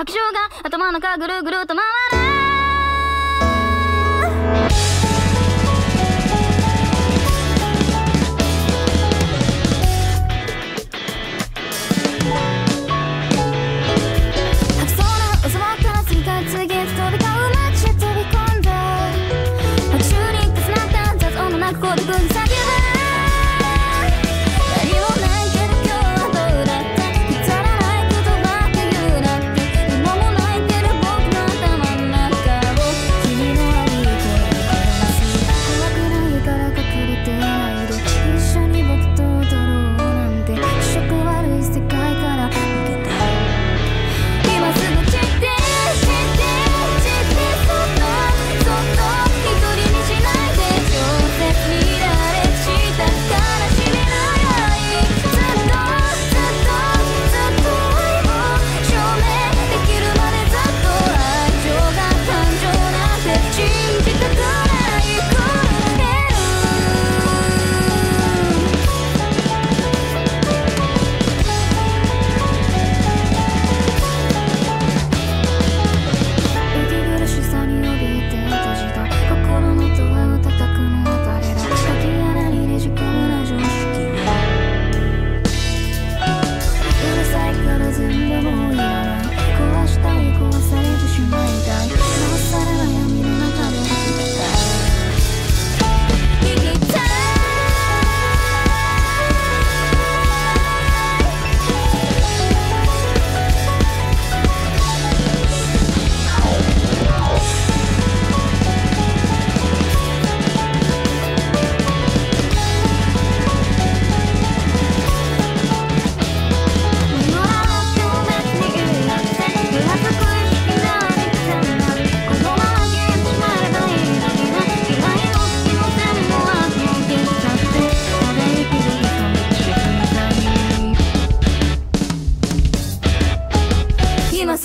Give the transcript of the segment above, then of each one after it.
白鳥が頭の中ぐるぐると回る。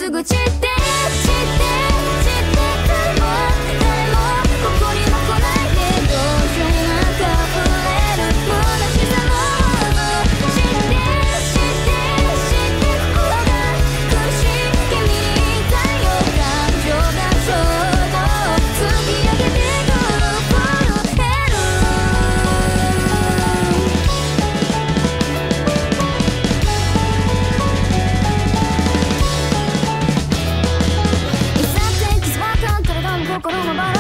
ぐ散って心もバ